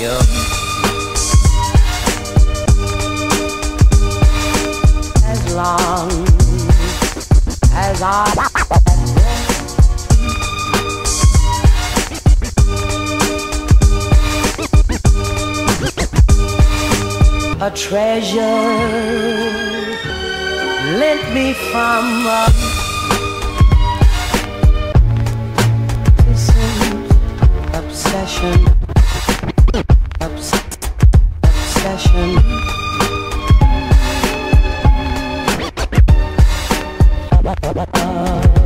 Yeah. As long as I a treasure lent me from a distant obsession. oh,